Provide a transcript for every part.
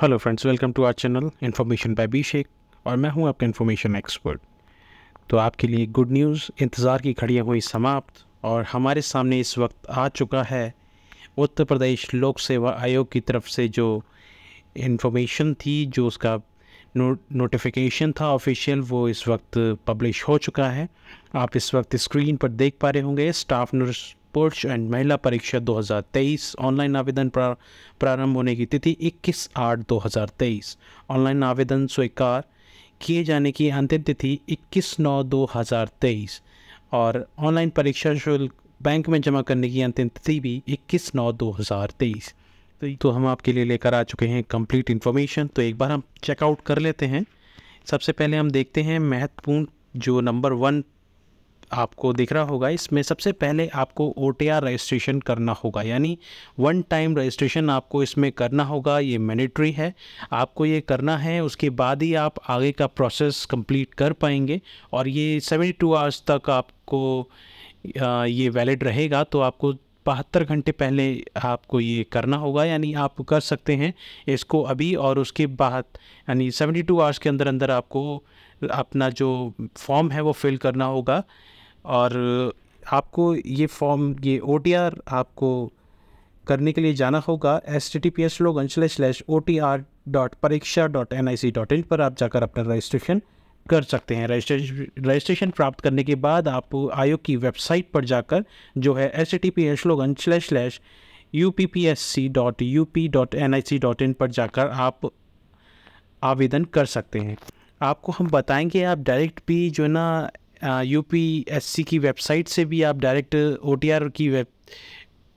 Hello friends welcome to our channel information by B Shaikh और मैं हूँ आपका इन्फॉर्मेशन एक्सपर्ट तो आपके लिए गुड न्यूज़ इंतज़ार की घड़ियाँ हुई समाप्त, और हमारे सामने इस वक्त आ चुका है उत्तर प्रदेश लोक सेवा आयोग की तरफ़ से जो इन्फॉर्मेशन थी, जो उसका नो नोटिफिकेशन था ऑफिशियल वो इस वक्त पब्लिश हो चुका है। आप इस वक्त स्क्रीन पर देख पा रहे होंगे स्टाफ नर्स पुरुष एंड महिला परीक्षा 2023 ऑनलाइन आवेदन प्रारंभ होने की तिथि 21 आठ 2023 ऑनलाइन आवेदन स्वीकार किए जाने की अंतिम तिथि 21 नौ 2023 और ऑनलाइन परीक्षा शुल्क बैंक में जमा करने की अंतिम तिथि भी 21 नौ 2023 तो हम आपके लिए लेकर आ चुके हैं कंप्लीट इन्फॉर्मेशन। तो एक बार हम चेकआउट कर लेते हैं। सबसे पहले हम देखते हैं महत्वपूर्ण जो नंबर वन आपको दिख रहा होगा, इसमें सबसे पहले आपको ओटीआर रजिस्ट्रेशन करना होगा, यानी वन टाइम रजिस्ट्रेशन आपको इसमें करना होगा, ये मैंडेटरी है। आपको ये करना है, उसके बाद ही आप आगे का प्रोसेस कंप्लीट कर पाएँगे, और ये सेवेंटी टू आवर्स तक आपको ये वैलिड रहेगा तो आपको बहत्तर घंटे पहले आपको ये करना होगा, यानी आप कर सकते हैं इसको अभी, और उसके बाद, यानी सेवेंटी टू आवर्स के अंदर अंदर आपको अपना जो फॉर्म है वो फिल करना होगा। और आपको ये फॉर्म ये OTR आपको करने के लिए जाना होगा S T T P S लोग slash O T R dot pariksha dot N I C dot in पर आप जाकर अपना रजिस्ट्रेशन कर सकते हैं। रजिस्ट्रेशन रजिस्ट्रेशन प्राप्त करने के बाद आप आयोग की वेबसाइट पर जाकर, जो है एस टी पी एस लोग slash U P P S C dot U P dot N I C dot in पर जाकर आप आवेदन कर सकते हैं। आपको हम बताएँगे, आप डायरेक्ट भी जो है ना यू की वेबसाइट से भी आप डायरेक्ट ओ की वेब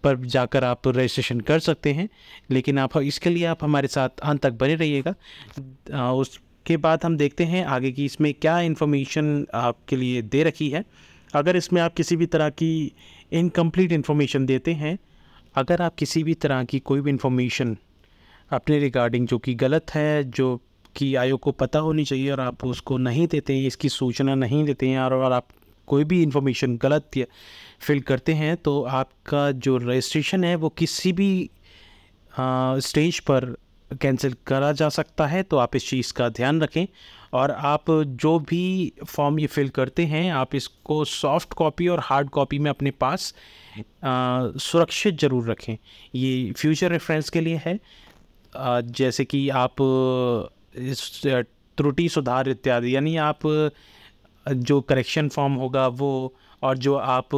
पर जाकर आप रजिस्ट्रेशन कर सकते हैं। लेकिन आप, इसके लिए आप हमारे साथ अंत तक बने रहिएगा। उसके बाद हम देखते हैं आगे की इसमें क्या इन्फॉर्मेशन आपके लिए दे रखी है। अगर इसमें आप किसी भी तरह की इनकम्प्लीट इन्फॉर्मेशन देते हैं, अगर आप किसी भी तरह की कोई भी इन्फॉर्मेशन अपने रिगार्डिंग जो कि गलत है, जो कि आयोग को पता होनी चाहिए और आप उसको नहीं देते हैं इसकी सूचना नहीं देते हैं और आप कोई भी इन्फॉर्मेशन गलत फिल करते हैं तो आपका जो रजिस्ट्रेशन है वो किसी भी स्टेज पर कैंसिल करा जा सकता है तो आप इस चीज़ का ध्यान रखें। और आप जो भी फॉर्म ये फिल करते हैं आप इसको सॉफ्ट कॉपी और हार्ड कॉपी में अपने पास आ, सुरक्षित ज़रूर रखें। ये फ्यूचर रेफरेंस के लिए है। आ, जैसे कि आप इस त्रुटि सुधार इत्यादि, यानी आप जो करेक्शन फॉर्म होगा वो, और जो आप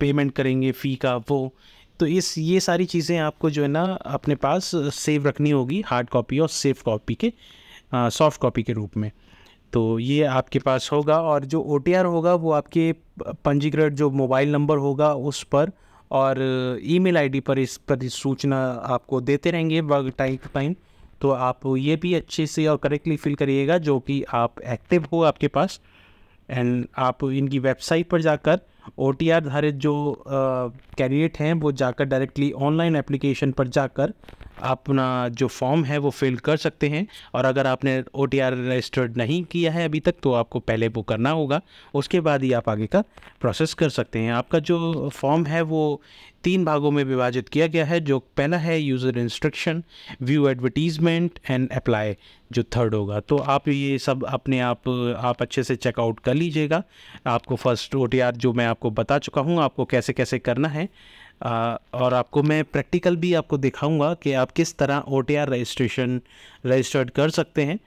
पेमेंट करेंगे फ़ी का वो तो इस, ये सारी चीज़ें आपको जो है ना, अपने पास सेव रखनी होगी हार्ड कॉपी और सेफ़ कॉपी के सॉफ्ट कॉपी के रूप में। तो ये आपके पास होगा, और जो ओटीआर होगा वो आपके पंजीकृत जो मोबाइल नंबर होगा उस पर, और ईमेल आईडी पर इस पर सूचना आपको देते रहेंगे टाइम टू टाइम तो आप ये भी अच्छे से और करेक्टली फिल करिएगा जो कि आप एक्टिव हो आपके पास। एंड आप इनकी वेबसाइट पर जाकर ओ टी आर धारित जो कैंडिडेट हैं, वो जाकर डायरेक्टली ऑनलाइन एप्लीकेशन पर जाकर अपना जो फॉर्म है वो फिल कर सकते हैं। और अगर आपने ओ टी आर रजिस्टर्ड नहीं किया है अभी तक तो आपको पहले वो करना होगा। उसके बाद ही आप आगे का प्रोसेस कर सकते हैं। आपका जो फॉर्म है वो तीन भागों में विभाजित किया गया है। जो पहला है user instruction, view advertisement and apply, जो थर्ड होगा। तो आप ये सब अपने आप आप अच्छे से चेकआउट कर लीजिएगा। आपको फ़र्स्ट ओटीआर जो मैं आपको बता चुका हूँ, आपको कैसे कैसे करना है और आपको मैं प्रैक्टिकल भी आपको दिखाऊँगा कि आप किस तरह ओटीआर रजिस्ट्रेशन रजिस्टर्ड कर सकते हैं।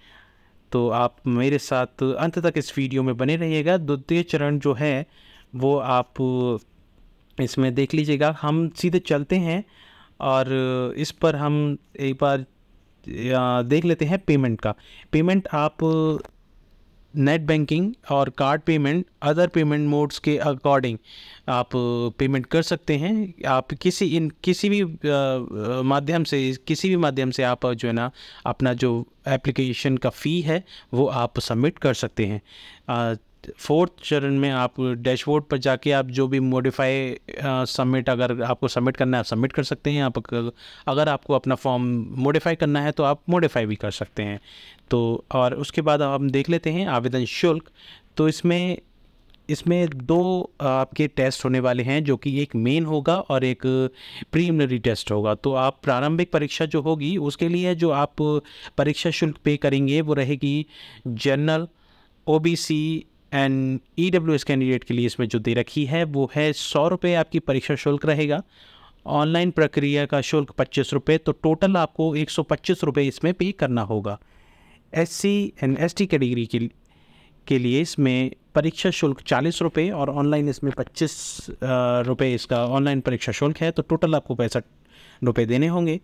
तो आप मेरे साथ अंत तक इस वीडियो में बने रहिएगा। द्वितीय चरण जो है, वो आप इसमें देख लीजिएगा। हम सीधे चलते हैं और इस पर हम एक बार देख लेते हैं पेमेंट का। पेमेंट आप नेट बैंकिंग और card payment, other payment modes के अकॉर्डिंग आप पेमेंट कर सकते हैं। आप किसी इन, किसी भी माध्यम से, किसी भी माध्यम से आप जो है ना, अपना जो एप्लीकेशन का फ़ी है, वो आप सबमिट कर सकते हैं। फोर्थ चरण में आप डैशबोर्ड पर जाके आप जो भी मॉडिफाई सबमिट अगर आपको सबमिट करना है, आप सबमिट कर सकते हैं। आप अगर आपको अपना फॉर्म मॉडिफाई करना है तो आप मॉडिफाई भी कर सकते हैं। तो और उसके बाद हम देख लेते हैं आवेदन शुल्क। तो इसमें इसमें दो आपके टेस्ट होने वाले हैं, जो कि एक मेन होगा और एक प्रीलिमिनरी टेस्ट होगा। तो आप प्रारंभिक परीक्षा जो होगी, उसके लिए जो आप परीक्षा शुल्क पे करेंगे, वो रहेगी general OBC and E W S candidate के लिए इसमें जो दे रखी है, वो है सौ रुपये आपकी परीक्षा शुल्क रहेगा। ऑनलाइन प्रक्रिया का शुल्क पच्चीस रुपये तो टोटल आपको एक सौ पच्चीस रुपये इसमें पे करना होगा। S C and S T category के के लिए इसमें परीक्षा शुल्क चालीस रुपये और ऑनलाइन इसमें पच्चीस रुपये इसका ऑनलाइन परीक्षा शुल्क है तो टोटल आपको पैंसठ रुपये देने होंगे।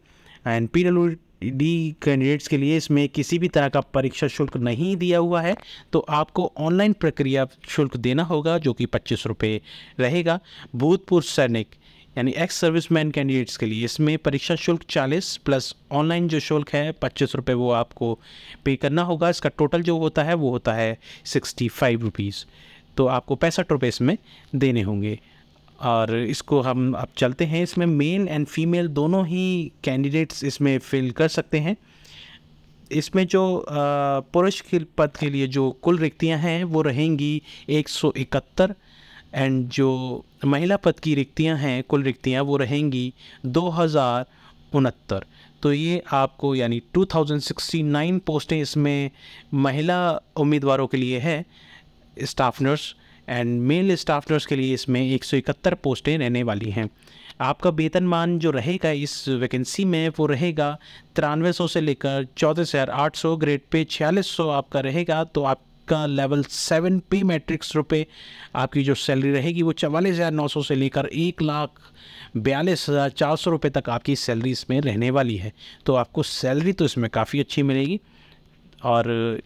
And P W D candidates के लिए इसमें किसी भी तरह का परीक्षा शुल्क नहीं दिया हुआ है तो आपको ऑनलाइन प्रक्रिया शुल्क देना होगा, जो कि पच्चीस रुपये रहेगा। भूतपूर्व सैनिक, यानी एक्स सर्विसमैन कैंडिडेट्स के लिए इसमें परीक्षा शुल्क 40 प्लस ऑनलाइन जो शुल्क है, पच्चीस रुपये वो आपको पे करना होगा। इसका टोटल जो होता है, वो होता है सिक्सटी फाइव रुपीज़ तो आपको पैंसठ रुपये इसमें देने होंगे। और इसको हम अब चलते हैं। इसमें मेल एंड फीमेल दोनों ही कैंडिडेट्स इसमें फिल कर सकते हैं। इसमें जो पुरुष के पद के लिए जो कुल रिक्तियाँ हैं, वो रहेंगी एक सौ इकहत्तर एंड जो महिला पद की रिक्तियाँ हैं, कुल रिक्तियाँ, वो रहेंगी दो हज़ार उनहत्तर। तो ये आपको यानी 2069 पोस्टें इसमें महिला उम्मीदवारों के लिए है staff nurse and male staff nurse के लिए इसमें एक सौ इकहत्तर पोस्टें रहने वाली हैं। आपका वेतनमान जो रहेगा इस वैकेंसी में, वो रहेगा तिरानवे सौ से लेकर चौदह हज़ार आठ सौ ग्रेड पे, छियालीस सौ आपका रहेगा तो आप आपका लेवल सेवन पे मैट्रिक्स रुपये आपकी जो सैलरी रहेगी वो चवालीस हज़ार नौ सौ से लेकर एक लाख बयालीस हज़ार चार सौ रुपये तक आपकी सैलरी इसमें रहने वाली है। तो आपको सैलरी तो इसमें काफ़ी अच्छी मिलेगी। और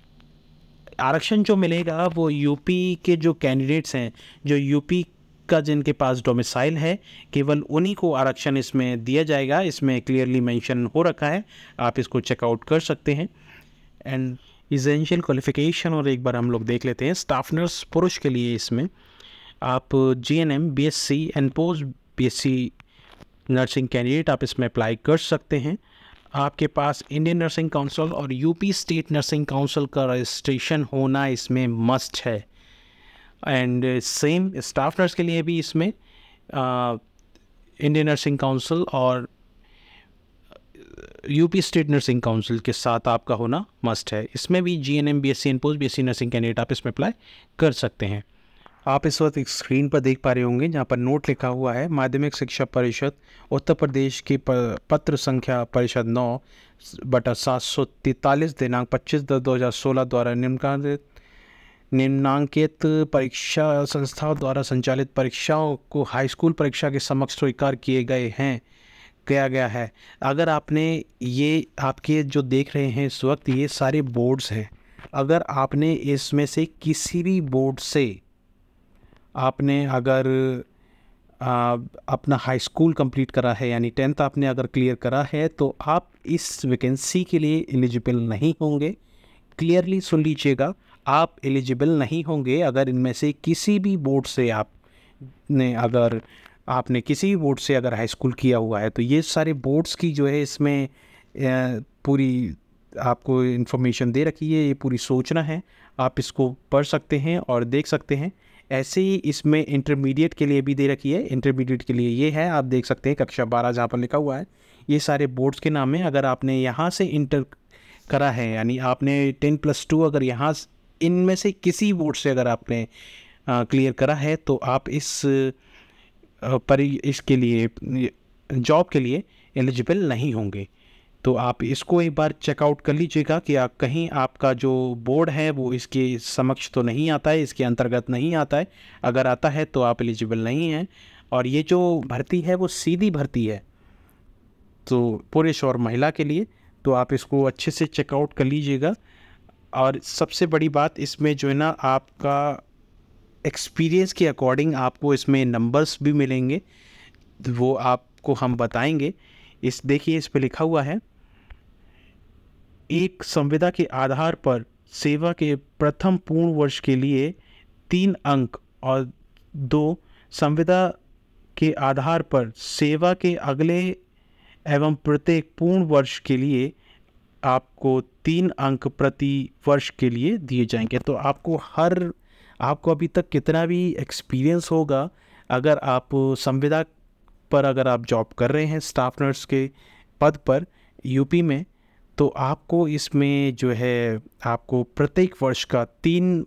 आरक्षण जो मिलेगा वो यूपी के जो कैंडिडेट्स हैं, जो यूपी का जिनके पास डोमिसाइल है, केवल उन्हीं को आरक्षण इसमें दिया जाएगा। इसमें क्लियरली मेंशन हो रखा है। आप इसको चेकआउट कर सकते हैं। एंड इजेंशियल क्वालिफिकेशन और एक बार हम लोग देख लेते हैं। स्टाफ नर्स पुरुष के लिए इसमें आप G N M B S C and post B S C nursing candidate आप इसमें अप्लाई कर सकते हैं। आपके पास इंडियन नर्सिंग काउंसिल और यूपी स्टेट नर्सिंग काउंसिल का रजिस्ट्रेशन होना इसमें मस्ट है। एंड सेम स्टाफ नर्स के लिए भी इसमें इंडियन नर्सिंग काउंसिल और यूपी स्टेट नर्सिंग काउंसिल के साथ आपका होना मस्ट है। इसमें भी G N M B S C and post B S C nursing candidate आप इसमें अप्लाई कर सकते हैं। आप इस वक्त स्क्रीन पर देख पा रहे होंगे जहाँ पर नोट लिखा हुआ है, माध्यमिक शिक्षा परिषद, उत्तर प्रदेश की पत्र संख्या परिषद नौ, बटा सात सौ तैतालीस, दिनांक पच्चीस दस दो हज़ार सोलह द्वारा निम्नकांकित निम्नांकित परीक्षा संस्थाओं द्वारा संचालित परीक्षाओं को हाई स्कूल परीक्षा के समक्ष स्वीकार किए गए हैं, किया गया है। अगर आपने ये, आपके जो देख रहे हैं इस वक्त ये सारे बोर्ड्स हैं, अगर आपने इसमें से किसी भी बोर्ड से आपने अगर आ, अपना हाई स्कूल कंप्लीट करा है यानी टेंथ आपने अगर क्लियर करा है तो आप इस वैकेंसी के लिए एलिजिबल नहीं होंगे। क्लियरली सुन लीजिएगा आप एलिजिबल नहीं होंगे अगर इनमें से किसी भी बोर्ड से आप ने अगर आपने किसी भी बोर्ड से अगर हाई स्कूल किया हुआ है तो ये सारे बोर्ड्स की जो है इसमें पूरी आपको इन्फॉर्मेशन दे रखी है ये पूरी सोचना है। आप इसको पढ़ सकते हैं और देख सकते हैं। ऐसे ही इसमें इंटरमीडिएट के लिए भी दे रखी है। इंटरमीडिएट के लिए ये है, आप देख सकते हैं कक्षा बारह जहाँ पर लिखा हुआ है। ये सारे बोर्ड्स के नाम है। अगर आपने यहाँ से इंटर करा है, यानी आपने टेन प्लस टू अगर यहाँ इनमें से किसी बोर्ड से अगर आपने क्लियर करा है तो आप इस पर, इसके लिए जॉब के लिए एलिजिबल नहीं होंगे। तो आप इसको एक बार चेकआउट कर लीजिएगा कि आप कहीं आपका जो बोर्ड है, वो इसके समक्ष तो नहीं आता है, इसके अंतर्गत नहीं आता है। अगर आता है तो आप एलिजिबल नहीं हैं। और ये जो भर्ती है, वो सीधी भर्ती है। तो पुरुष और महिला के लिए तो आप इसको अच्छे से चेकआउट कर लीजिएगा। और सबसे बड़ी बात, इसमें जो है ना, आपका एक्सपीरियंस के अकॉर्डिंग आपको इसमें नंबर्स भी मिलेंगे। वो आपको हम बताएँगे। इस, देखिए, इस पे लिखा हुआ है। एक संविदा के आधार पर सेवा के प्रथम पूर्ण वर्ष के लिए तीन अंक और दो संविदा के आधार पर सेवा के अगले एवं प्रत्येक पूर्ण वर्ष के लिए आपको तीन अंक प्रति वर्ष के लिए दिए जाएँगे। तो आपको हर, आपको अभी तक कितना भी एक्सपीरियंस होगा, अगर आप संविदा पर अगर आप जॉब कर रहे हैं स्टाफ नर्स के पद पर यूपी में तो आपको इसमें जो है आपको प्रत्येक वर्ष का तीन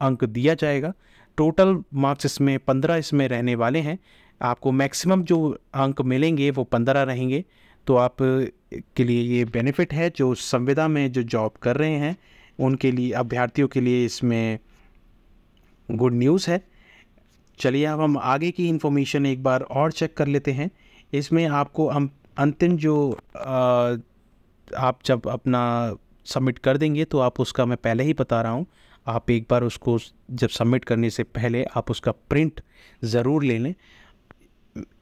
अंक दिया जाएगा। टोटल मार्क्स इसमें पंद्रह इसमें रहने वाले हैं। आपको मैक्सिमम जो अंक मिलेंगे वो पंद्रह रहेंगे। तो आप के लिए ये बेनिफिट है जो संविदा में जो जॉब कर रहे हैं उनके लिए अभ्यर्थियों के लिए इसमें गुड न्यूज़ है। चलिए अब हम आगे की इन्फॉर्मेशन एक बार और चेक कर लेते हैं। इसमें आपको हम अंतिम जो आ, आप जब अपना सबमिट कर देंगे तो आप उसका मैं पहले ही बता रहा हूँ, आप एक बार उसको जब सबमिट करने से पहले आप उसका प्रिंट ज़रूर ले लें।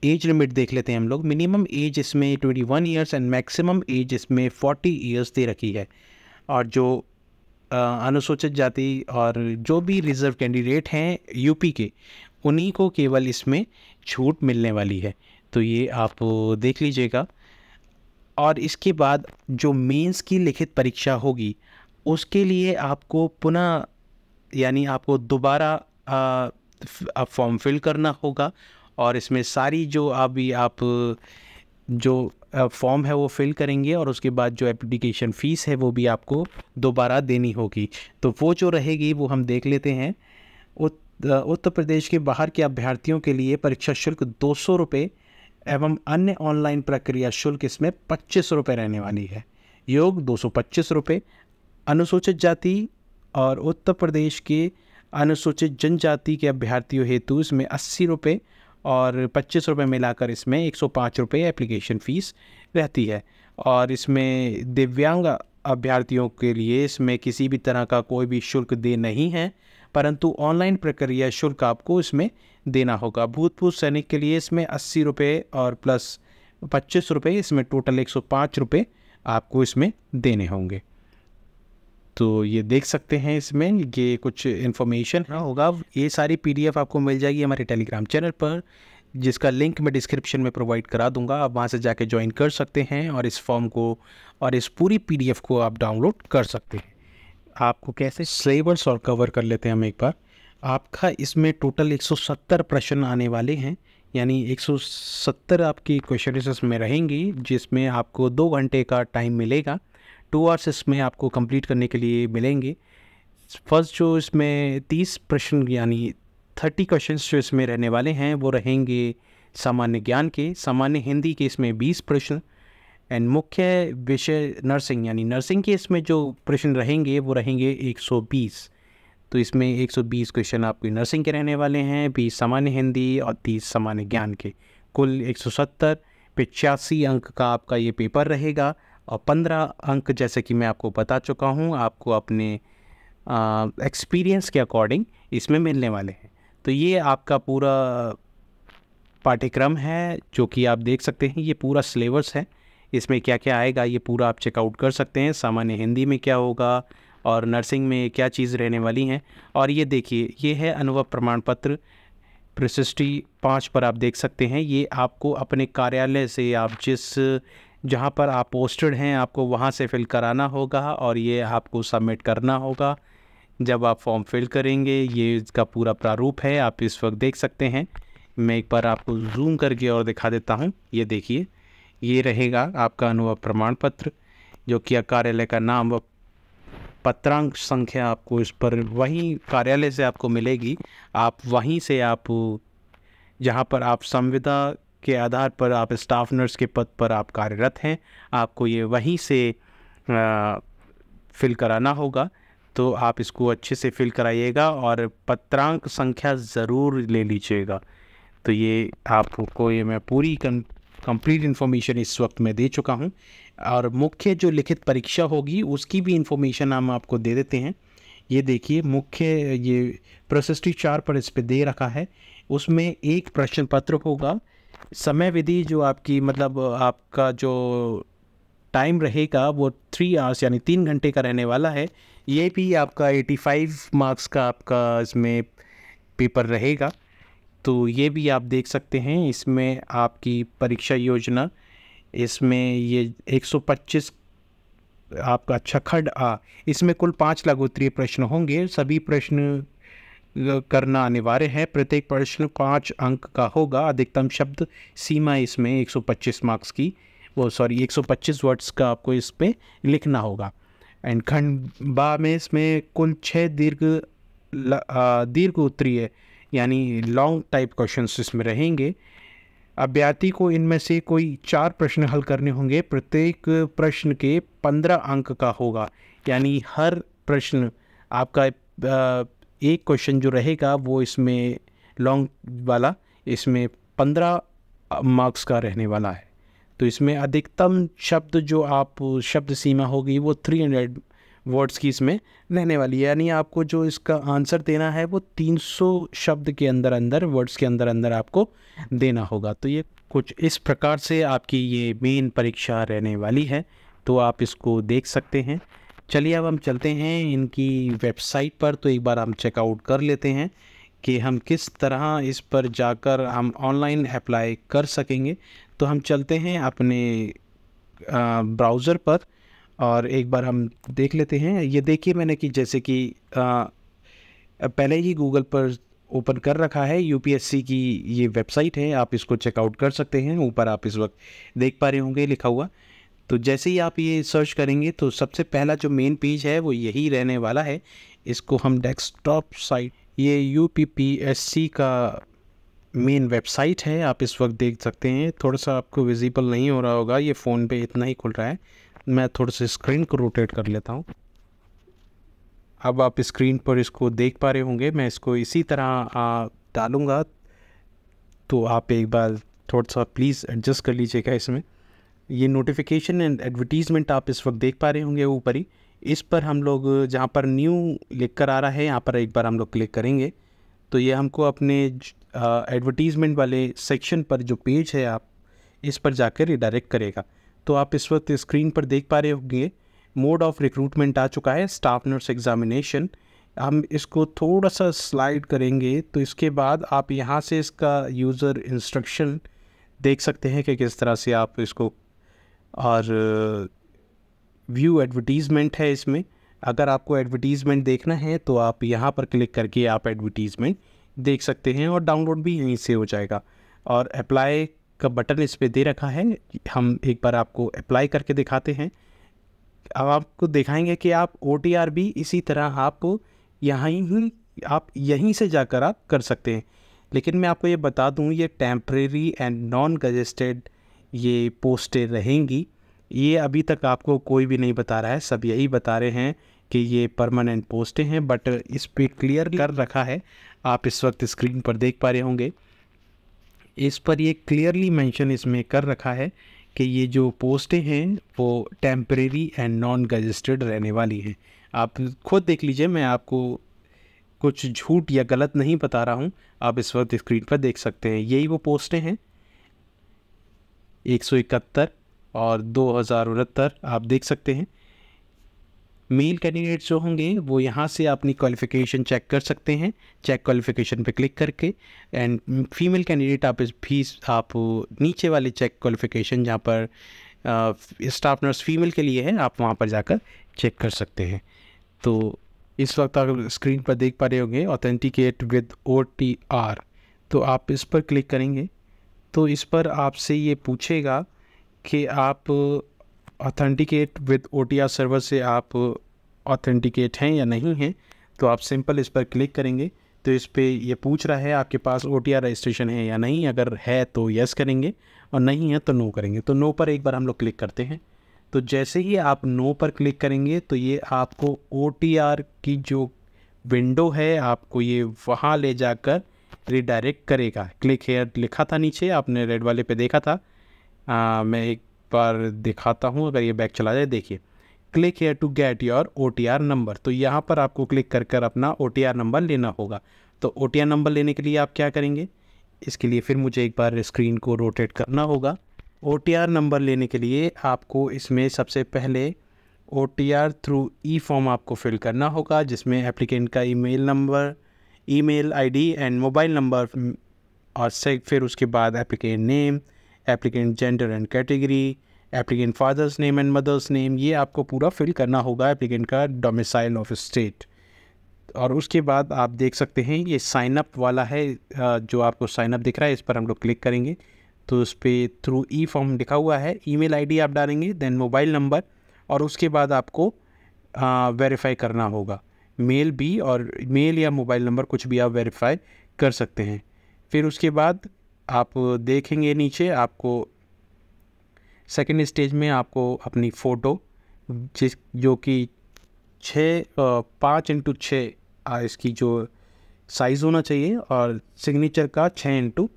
एज लिमिट देख लेते हैं हम लोग। मिनिमम एज इसमें twenty one years and maximum age इसमें फोर्टी ईयर्स दे रखी है। और जो अनुसूचित जाति और जो भी रिज़र्व कैंडिडेट हैं यूपी के, उन्हीं को केवल इसमें छूट मिलने वाली है। तो ये आप देख लीजिएगा। और इसके बाद जो मेंस की लिखित परीक्षा होगी, उसके लिए आपको पुनः, यानी आपको दोबारा फॉर्म फिल करना होगा और इसमें सारी जो अभी आप, जो फॉर्म है वो फिल करेंगे और उसके बाद जो एप्लीकेशन फ़ीस है वो भी आपको दोबारा देनी होगी। तो वो जो रहेगी वो हम देख लेते हैं। उत्तर प्रदेश के बाहर के अभ्यर्थियों के लिए परीक्षा शुल्क दो सौ रुपये एवं अन्य ऑनलाइन प्रक्रिया शुल्क इसमें पच्चीस रुपये रहने वाली है। योग दो सौ पच्चीस रुपये अनुसूचित जाति और उत्तर प्रदेश के अनुसूचित जनजाति के अभ्यर्थियों हेतु इसमें अस्सी रुपये और पच्चीस रुपये मिलाकर इसमें एक सौ पाँच रुपये एप्लीकेशन फ़ीस रहती है। और इसमें दिव्यांग अभ्यर्थियों के लिए इसमें किसी भी तरह का कोई भी शुल्क दे नहीं है, परंतु ऑनलाइन प्रक्रिया शुल्क आपको इसमें देना होगा। भूतपूर्व सैनिक के लिए इसमें अस्सी रुपये और प्लस पच्चीस रुपये इसमें टोटल एक सौ पाँच रुपये आपको इसमें देने होंगे। तो ये देख सकते हैं इसमें, ये कुछ इन्फॉर्मेशन होगा। ये सारी पीडीएफ आपको मिल जाएगी हमारे टेलीग्राम चैनल पर, जिसका लिंक मैं डिस्क्रिप्शन में प्रोवाइड करा दूँगा। आप वहाँ से जाके ज्वाइन कर सकते हैं और इस फॉर्म को और इस पूरी पीडीएफ को आप डाउनलोड कर सकते हैं। आपको कैसे सिलेबस और कवर कर लेते हैं हम एक बार। आपका इसमें टोटल 170 प्रश्न आने वाले हैं, यानी 170 आपकी क्वेश्चन इसमें रहेंगी, जिसमें आपको दो घंटे का टाइम मिलेगा। टू आवर्स इसमें आपको कंप्लीट करने के लिए मिलेंगे। फ़र्स्ट जो इसमें तीस प्रश्न, यानी थर्टी क्वेश्चंस जो इसमें रहने वाले हैं, वो रहेंगे सामान्य ज्ञान के, सामान्य हिंदी के इसमें बीस प्रश्न। एंड मुख्य विषय नर्सिंग यानी नर्सिंग के इसमें जो प्रश्न रहेंगे, वो रहेंगे 120 तो इसमें 120 क्वेश्चन आपके नर्सिंग के रहने वाले हैं, बीस सामान्य हिंदी और तीस सामान्य ज्ञान के। कुल 170 पिचासी अंक का आपका ये पेपर रहेगा और पंद्रह अंक जैसे कि मैं आपको बता चुका हूँ, आपको अपने एक्सपीरियंस के अकॉर्डिंग इसमें मिलने वाले हैं। तो ये आपका पूरा पाठ्यक्रम है, जो कि आप देख सकते हैं, ये पूरा सिलेबस है। इसमें क्या क्या आएगा, ये पूरा आप चेकआउट कर सकते हैं। सामान्य हिंदी में क्या होगा और नर्सिंग में क्या चीज़ रहने वाली हैं। और ये देखिए, ये है अनुभव प्रमाण पत्र प्रशिष्टि पाँच पर आप देख सकते हैं। ये आपको अपने कार्यालय से आप जिस, जहाँ पर आप पोस्टेड हैं, आपको वहाँ से फिल कराना होगा और ये आपको सबमिट करना होगा। जब आप फॉर्म फिल करेंगे, ये इसका पूरा प्रारूप है, आप इस वक्त देख सकते हैं। मैं एक बार आपको जूम करके और दिखा देता हूँ। ये देखिए, ये रहेगा आपका अनुभव प्रमाण पत्र जो कि कार्यालय का नाम व पत्रांक संख्या आपको इस पर वहीं कार्यालय से आपको मिलेगी। आप वहीं से आप जहाँ पर आप संविदा के आधार पर आप स्टाफ नर्स के पद पर आप कार्यरत हैं आपको ये वहीं से आ, फिल कराना होगा। तो आप इसको अच्छे से फिल कराइएगा और पत्रांक संख्या ज़रूर ले लीजिएगा। तो ये आपको ये मैं पूरी कंप्लीट इन्फॉर्मेशन इस वक्त मैं दे चुका हूँ। और मुख्य जो लिखित परीक्षा होगी, उसकी भी इन्फॉर्मेशन हम आपको दे देते हैं। ये देखिए, मुख्य ये प्रशस्ति चार पर इस पर दे रखा है। उसमें एक प्रश्न पत्र होगा। समय विधि जो आपकी मतलब आपका जो टाइम रहेगा, वो थ्री आवर्स यानी तीन घंटे का रहने वाला है। ये भी आपका एटी फाइव मार्क्स का आपका इसमें पेपर रहेगा। तो ये भी आप देख सकते हैं, इसमें आपकी परीक्षा योजना, इसमें ये 125 आपका छखड़ आ, इसमें कुल पाँच लघु उत्तरीय प्रश्न होंगे, सभी प्रश्न करना अनिवार्य है, प्रत्येक प्रश्न पाँच अंक का होगा, अधिकतम शब्द सीमा इसमें 125 मार्क्स की, वो सॉरी 125 वर्ड्स का आपको इस पर लिखना होगा। एंड खंड बा में इसमें कुल छः दीर्घ दीर्घ उत्तरीय यानी लॉन्ग टाइप क्वेश्चंस इसमें रहेंगे। अभ्यर्थी को इनमें से कोई चार प्रश्न हल करने होंगे। प्रत्येक प्रश्न के पंद्रह अंक का होगा। यानी हर प्रश्न आपका एक क्वेश्चन जो रहेगा, वो इसमें लॉन्ग वाला, इसमें पंद्रह मार्क्स का रहने वाला है। तो इसमें अधिकतम शब्द जो आप, शब्द सीमा होगी, वो थ्री हंड्रेड वर्ड्स की इसमें रहने वाली है। यानी आपको जो इसका आंसर देना है, वो 300 शब्द के अंदर अंदर वर्ड्स के अंदर अंदर आपको देना होगा। तो ये कुछ इस प्रकार से आपकी ये मेन परीक्षा रहने वाली है तो आप इसको देख सकते हैं। चलिए अब हम चलते हैं इनकी वेबसाइट पर तो एक बार हम चेकआउट कर लेते हैं कि हम किस तरह इस पर जाकर हम ऑनलाइन अप्लाई कर सकेंगे। तो हम चलते हैं अपने ब्राउज़र पर। और एक बार हम देख लेते हैं। ये देखिए मैंने कि जैसे कि पहले ही गूगल पर ओपन कर रखा है। यूपीएससी की ये वेबसाइट है, आप इसको चेकआउट कर सकते हैं। ऊपर आप इस वक्त देख पा रहे होंगे, लिखा हुआ। तो जैसे ही आप ये सर्च करेंगे तो सबसे पहला जो मेन पेज है, वो यही रहने वाला है। इसको हम डेस्कटॉप साइट ये यू का मेन वेबसाइट है। आप इस वक्त देख सकते हैं। थोड़ा सा आपको विजिबल नहीं हो रहा होगा। ये फ़ोन पे इतना ही खुल रहा है। मैं थोड़ा सा स्क्रीन को रोटेट कर लेता हूँ। अब आप स्क्रीन पर इसको देख पा रहे होंगे, मैं इसको इसी तरह डालूँगा। तो आप एक बार थोड़ा सा प्लीज़ एडजस्ट कर लीजिएगा इसमें। ये नोटिफिकेशन एंड एडवर्टीज़मेंट आप इस वक्त देख पा रहे होंगे ऊपर। ही इस पर हम लोग, जहाँ पर न्यू लिख कर आ रहा है, यहाँ पर एक बार हम लोग क्लिक करेंगे। तो ये हमको अपने एडवर्टीज़मेंट वाले सेक्शन पर जो पेज है आप, इस पर जाकर रिडायरेक्ट करेगा। तो आप इस वक्त स्क्रीन पर देख पा रहे होंगे, मोड ऑफ़ रिक्रूटमेंट आ चुका है स्टाफ नर्स एग्जामिनेशन हम इसको थोड़ा सा स्लाइड करेंगे तो इसके बाद आप यहाँ से इसका यूज़र इंस्ट्रक्शन देख सकते हैं कि किस तरह से आप इसको, और व्यू एडवर्टीज़मेंट है इसमें। अगर आपको एडवर्टीज़मेंट देखना है तो आप यहाँ पर क्लिक करके आप एडवर्टीज़मेंट देख सकते हैं और डाउनलोड भी यहीं से हो जाएगा। और अप्लाई का बटन इस पर दे रखा है। हम एक बार आपको अप्लाई करके दिखाते हैं। अब आपको दिखाएँगे कि आप ओ भी इसी तरह आप यहाँ ही, आप यहीं से जाकर आप कर सकते हैं। लेकिन मैं आपको ये बता दूँ, ये टेम्प्रेरी एंड नॉन गजेस्टेड ये पोस्टें रहेंगी। ये अभी तक आपको कोई भी नहीं बता रहा है। सब यही बता रहे हैं कि ये परमानेंट पोस्टें हैं बट इस पर क्लियर कर रखा है। आप इस वक्त स्क्रीन पर देख पा रहे होंगे। इस पर ये क्लियरली मेंशन इसमें कर रखा है कि ये जो पोस्टें हैं, वो टेम्परेरी एंड नॉन रजिस्टर्ड रहने वाली हैं। आप खुद देख लीजिए, मैं आपको कुछ झूठ या गलत नहीं बता रहा हूँ। आप इस वक्त स्क्रीन पर देख सकते हैं। यही वो पोस्टें हैं। एक सौ इकहत्तर और दो हज़ार उनहत्तर आप देख सकते हैं। मेल कैंडिडेट जो होंगे, वो यहाँ से अपनी क्वालिफ़िकेशन चेक कर सकते हैं। चेक क्वालिफ़िकेशन पे क्लिक करके एंड फीमेल कैंडिडेट आप इस फ़ीस आप नीचे वाले चेक क्वालिफ़िकेशन जहाँ पर स्टाफ नर्स फीमेल के लिए है, आप वहाँ पर जाकर चेक कर सकते हैं। तो इस वक्त आप स्क्रीन पर देख पा रहे होंगे authenticate with O T R तो आप इस पर क्लिक करेंगे तो इस पर आपसे ये पूछेगा कि आप ऑथेंटिकेट विद ओ सर्वर से आप ऑथेंटिकेट हैं या नहीं हैं तो आप सिंपल इस पर क्लिक करेंगे। तो इस पर ये पूछ रहा है आपके पास ओ रजिस्ट्रेशन है या नहीं? अगर है तो यस करेंगे और नहीं है तो नो करेंगे। तो नो पर एक बार हम लोग क्लिक करते हैं। तो जैसे ही आप नो पर क्लिक करेंगे तो ये आपको OTR की जो विंडो है आपको ये वहाँ ले जाकर रिडायरेक्ट करेगा। क्लिक हेयर लिखा था नीचे आपने रेड वाले पे देखा था। आ, मैं एक बार दिखाता हूँ, अगर ये बैक चला जाए, देखिए। Click here to get your OTR number तो यहाँ पर आपको क्लिक कर कर अपना ओटीआर नंबर लेना होगा। तो ओटीआर नंबर लेने के लिए आप क्या करेंगे? इसके लिए फिर मुझे एक बार स्क्रीन को रोटेट करना होगा। ओटीआर नंबर लेने के लिए आपको इसमें सबसे पहले O T R through E form आपको फिल करना होगा, जिसमें एप्लीकेंट का email number email ID and mobile number और से फिर उसके बाद applicant name applicant gender and category applicant father's name and mother's name ये आपको पूरा फिल करना होगा एप्लीकेंट का डोमिसाइल ऑफ़ स्टेट और उसके बाद आप देख सकते हैं, ये साइनअप वाला है जो आपको साइन अप दिख रहा है, इस पर हम लोग क्लिक करेंगे। तो उस पर थ्रू ई फॉर्म लिखा हुआ है ईमेल आईडी आप डालेंगे देन मोबाइल नंबर और उसके बाद आपको वेरीफाई करना होगा। मेल भी और मेल या मोबाइल नंबर कुछ भी आप वेरीफाई कर सकते हैं। फिर उसके बाद आप देखेंगे नीचे आपको सेकेंड स्टेज में आपको अपनी फ़ोटो जिस, जो कि छः पाँच इंटू छः इसकी जो साइज़ होना चाहिए और सिग्नेचर का छः इंटू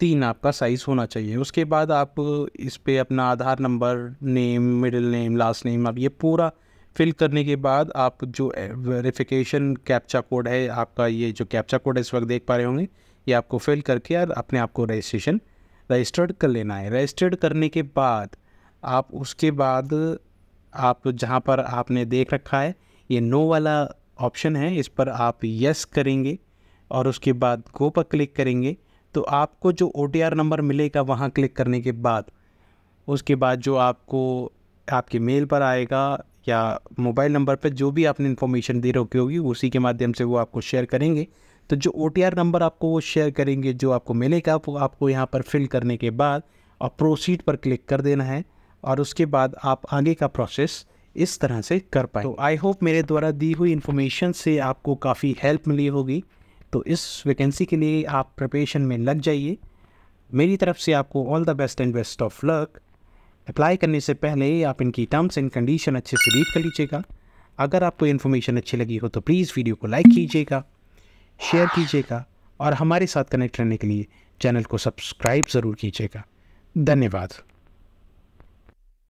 तीन आपका साइज़ होना चाहिए। उसके बाद आप इस पर अपना Aadhaar number name middle name last name अब ये पूरा फिल करने के बाद आप जो वेरिफिकेशन कैप्चा कोड है, आपका ये जो कैप्चा कोड है, इस वक्त देख पा रहे होंगे। ये आपको फिल करके और अपने आप को रजिस्ट्रेशन रजिस्टर्ड कर लेना है। रजिस्टर्ड करने के बाद आप उसके बाद आप जहाँ पर आपने देख रखा है, ये नो वाला ऑप्शन है, इस पर आप यस करेंगे और उसके बाद गो पर क्लिक करेंगे तो आपको जो ओटीआर नंबर मिलेगा वहाँ क्लिक करने के बाद, उसके बाद जो आपको आपके मेल पर आएगा या मोबाइल नंबर पर जो भी आपने इन्फॉर्मेशन दे रखी होगी, उसी के माध्यम से वो आपको शेयर करेंगे। तो जो ओटीआर नंबर आपको वो शेयर करेंगे, जो आपको मिलेगा, वो आपको यहाँ पर फिल करने के बाद और प्रोसीड पर क्लिक कर देना है और उसके बाद आप आगे का प्रोसेस इस तरह से कर पाए तो आई होप मेरे द्वारा दी हुई इन्फॉर्मेशन से आपको काफ़ी हेल्प मिली होगी। तो इस वैकेंसी के लिए आप प्रिपरेशन में लग जाइए। मेरी तरफ़ से आपको all the best and best of luck apply करने से पहले आप इनकी टर्म्स एंड कंडीशन अच्छे से रीड कर लीजिएगा। अगर आपको इन्फॉर्मेशन अच्छी लगी हो तो प्लीज़ वीडियो को लाइक कीजिएगा। शेयर कीजिएगा और हमारे साथ कनेक्ट रहने के लिए चैनल को सब्सक्राइब ज़रूर कीजिएगा। धन्यवाद।